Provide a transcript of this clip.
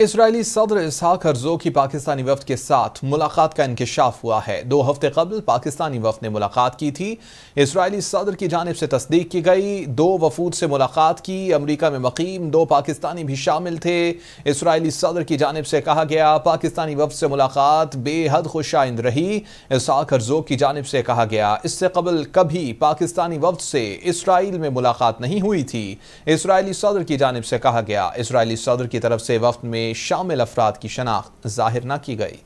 Israeli सदर इसहाक हरजो की पाकिस्तानी वफद के साथ मुलाकात का इंकशाफ हुआ है। दो हफ़्ते कबल पाकिस्तानी वफद ने मुलाकात की थी। इसराइली सदर की जानब से तस्दीक की गई। दो वफूद से मुलाकात की। अमरीका में मकीम दो पाकिस्तानी भी शामिल थे। इसराइली सदर की जानब से कहा गया, पाकिस्तानी वफद से मुलाकात बेहद खुशाइंद रही। इसहाक हरजो की जानब से कहा गया, इससे कबल कभी पाकिस्तानी वफद से इसराइल में मुलाकात नहीं हुई थी। इसराइली सदर की जानब से कहा गया, इसराइली सदर की तरफ़ से वफद शामिल अफराद की शनाख्त ज़ाहिर न की गई।